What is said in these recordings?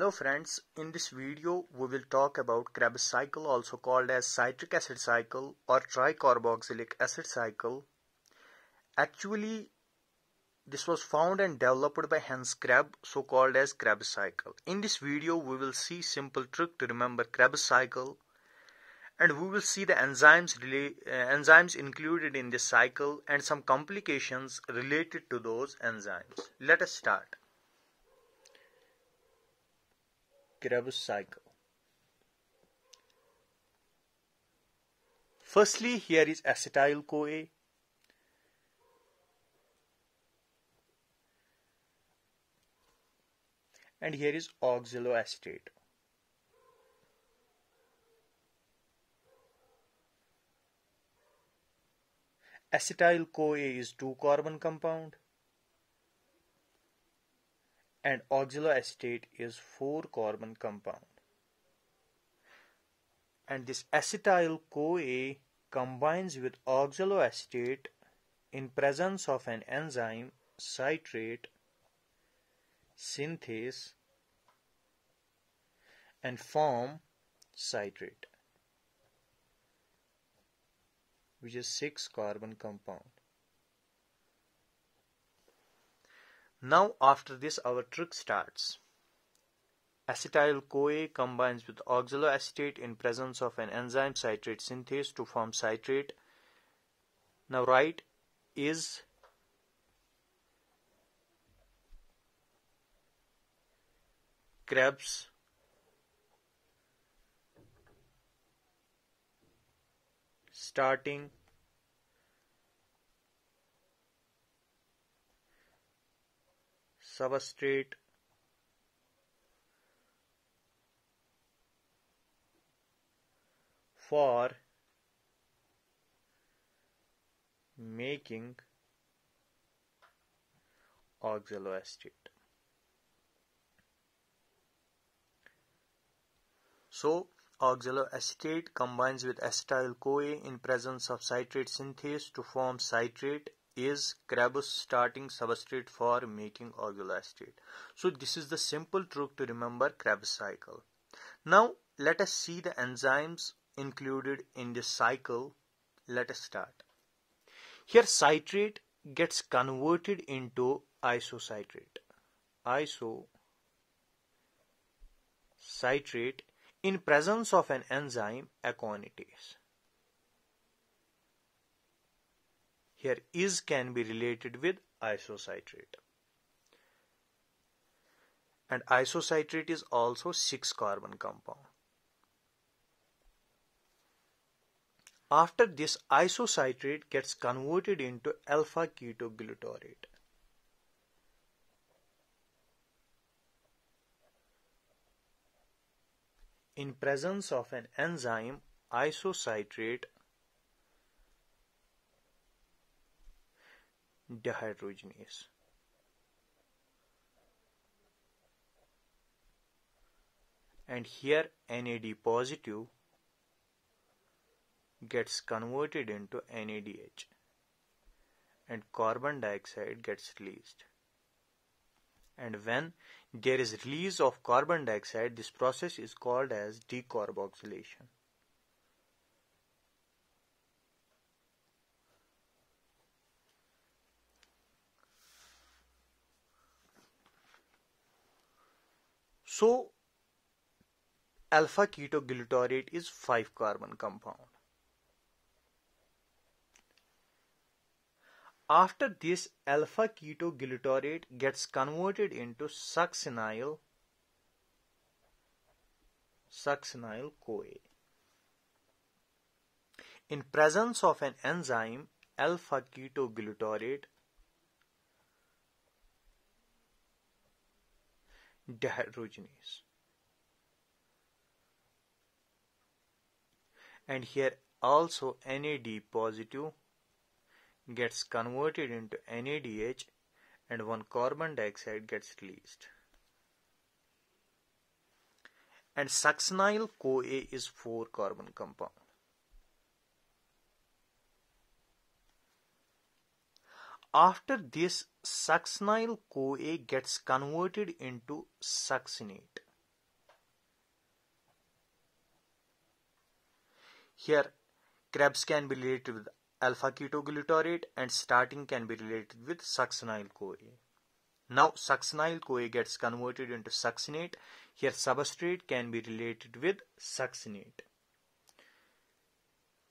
Hello friends, in this video we will talk about Krebs cycle also called as citric acid cycle or tricarboxylic acid cycle. Actually this was found and developed by Hans Krebs so called as Krebs cycle. In this video we will see simple trick to remember Krebs cycle and we will see the enzymes, uh, enzymes included in this cycle and some complications related to those enzymes. Let us start. Krebs cycle. Firstly, here is acetyl CoA. And here is oxaloacetate. Acetyl CoA is two carbon compound and oxaloacetate is 4 carbon compound. And this acetyl CoA combines with oxaloacetate in presence of an enzyme citrate synthase and form citrate which is 6 carbon compound Now after this our trick starts. Acetyl CoA combines with oxaloacetate in presence of an enzyme citrate synthase to form citrate. Now write is Krebs starting substrate for making oxaloacetate. So, oxaloacetate combines with acetyl CoA in presence of citrate synthase to form citrate is Krebs starting substrate for making oxaloacetate. So this is the simple trick to remember Krebs cycle. Now let us see the enzymes included in this cycle. Let us start. Here citrate gets converted into isocitrate. Isocitrate in presence of an enzyme aconitase. Here is can be related with isocitrate. And isocitrate is also 6 carbon compound. After this isocitrate gets converted into alpha ketoglutarate. In presence of an enzyme isocitrate dehydrogenase. And here NAD positive gets converted into NADH and carbon dioxide gets released. And when there is release of carbon dioxide, this process is called as decarboxylation. So alpha ketoglutarate is 5 carbon compound. After this alpha ketoglutarate gets converted into succinyl succinyl CoA. In presence of an enzyme alpha ketoglutarate dehydrogenase. And here also NAD positive gets converted into NADH and one carbon dioxide gets released. And succinyl CoA is 4 carbon compound. After this, succinyl-CoA gets converted into succinate. Here, Krebs can be related with alpha-ketoglutarate and starting can be related with succinyl-CoA. Now, succinyl-CoA gets converted into succinate. Here, substrate can be related with succinate.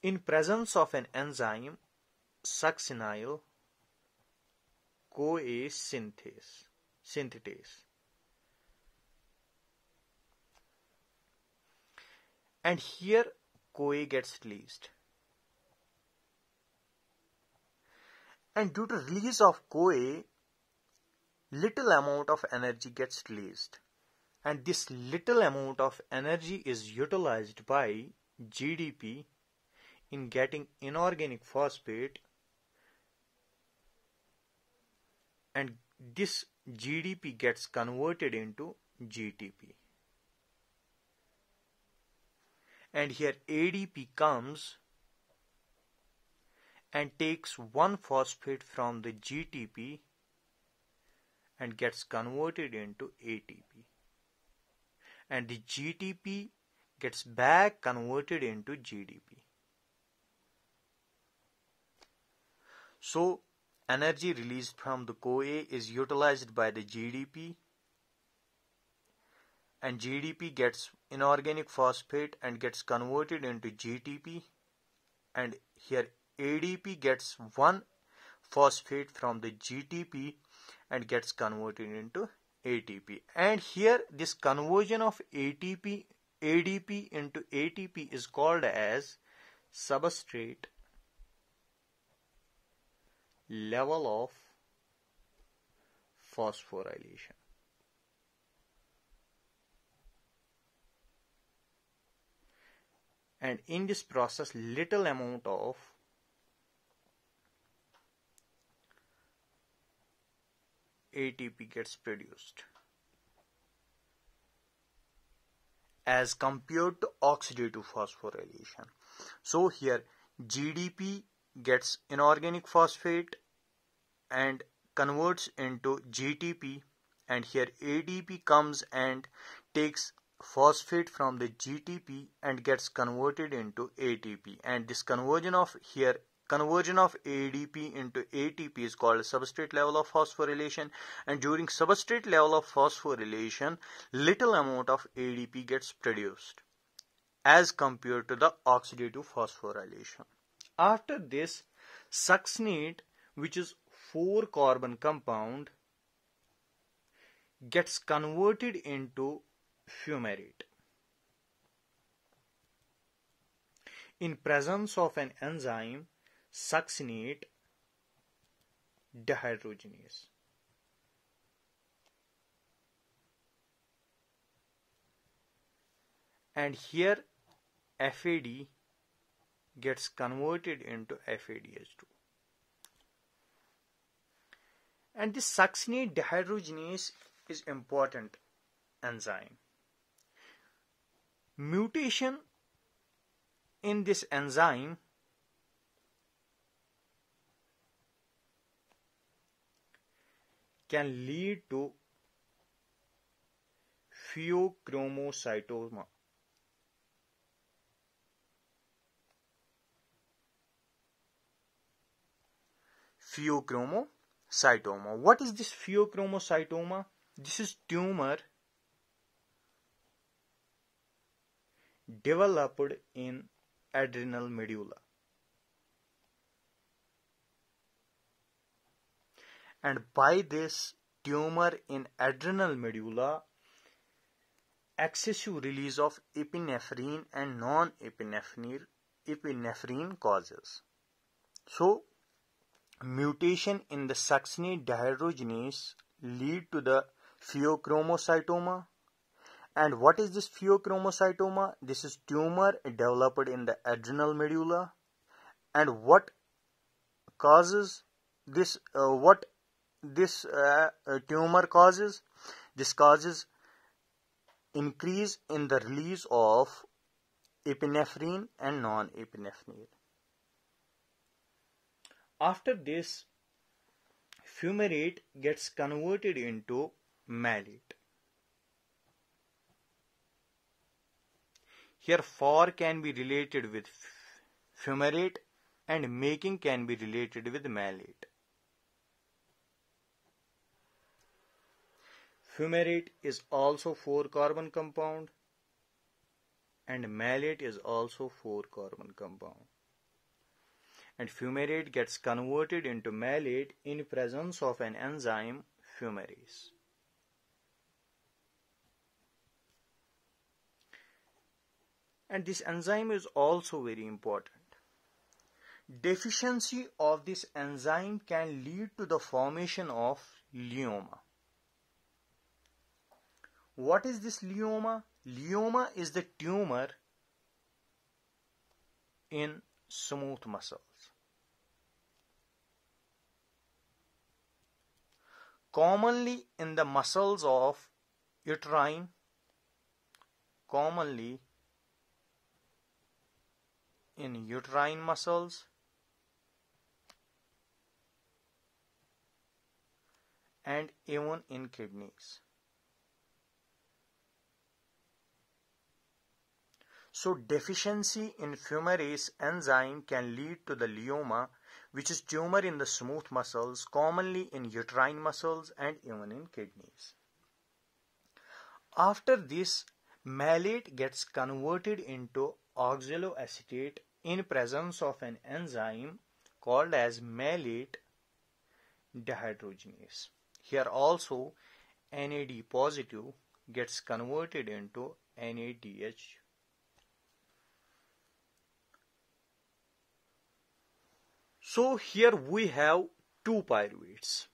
In presence of an enzyme, succinyl CoA synthase, synthetase. And here CoA gets released. And due to release of CoA, little amount of energy gets released. And this little amount of energy is utilized by GDP in getting inorganic phosphate and this GDP gets converted into GTP. And here ADP comes and takes one phosphate from the GTP and gets converted into ATP. And the GTP gets back converted into GDP. So energy released from the CoA is utilized by the GDP and GDP gets inorganic phosphate and gets converted into GTP and here ADP gets one phosphate from the GTP and gets converted into ATP and here this conversion of ATP ADP into ATP is called as substrate level of phosphorylation. And in this process, little amount of ATP gets produced as compared to oxidative phosphorylation. So here GDP gets inorganic phosphate and converts into GTP and here ADP comes and takes phosphate from the GTP and gets converted into ATP and this conversion of here conversion of ADP into ATP is called substrate level of phosphorylation and during substrate level of phosphorylation little amount of ADP gets produced as compared to the oxidative phosphorylation. After this, succinate, which is 4 carbon compound, gets converted into fumarate. In presence of an enzyme, succinate dehydrogenase. And here FAD gets converted into FADH2. And this succinate dehydrogenase is important enzyme. Mutation in this enzyme can lead to pheochromocytoma pheochromocytoma. What is this pheochromocytoma? This is tumor developed in adrenal medulla. And by this tumor in adrenal medulla, excessive release of epinephrine and norepinephrine causes. So, mutation in the succinate dehydrogenase lead to the pheochromocytoma? And what is this pheochromocytoma? This is tumor developed in the adrenal medulla. And what causes this uh, what this uh, tumor causes? This causes increase in the release of epinephrine and norepinephrine after this, fumarate gets converted into malate. Here 4 can be related with fumarate and making can be related with malate. Fumarate is also 4 carbon compound and malate is also 4 carbon compound. And fumarate gets converted into malate in presence of an enzyme fumarase. And this enzyme is also very important. Deficiency of this enzyme can lead to the formation of leiomyoma. What is this leiomyoma? Leiomyoma is the tumor in smooth muscles. Commonly in the muscles of uterine, commonly in uterine muscles and even in kidneys. So deficiency in fumarase enzyme can lead to the leiomyoma which is tumor in the smooth muscles commonly in uterine muscles and even in kidneys. After this malate gets converted into oxaloacetate in presence of an enzyme called as malate dehydrogenase. Here also NAD positive gets converted into NADH. So here we have two pyruvates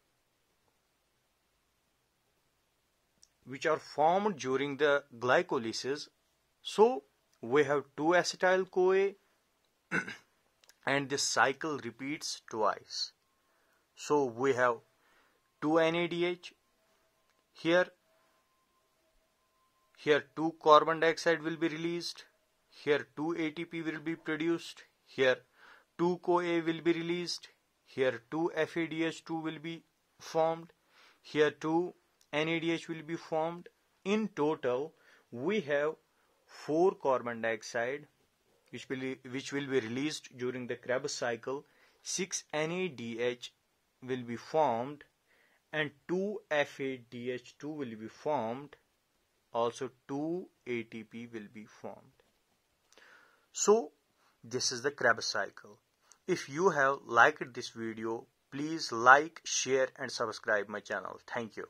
which are formed during the glycolysis. So we have two acetyl CoA and this cycle repeats twice. So we have 2 NADH here here 2 carbon dioxide will be released here 2 ATP will be produced here 2 CoA will be released. Here 2 FADH2 will be formed. Here 2 NADH will be formed. In total we have 4 carbon dioxide which will, be, which will be released during the Krebs cycle, 6 NADH will be formed and 2 FADH2 will be formed. Also 2 ATP will be formed. So this is the Krebs cycle. If you have liked this video, please like, share and subscribe my channel. Thank you.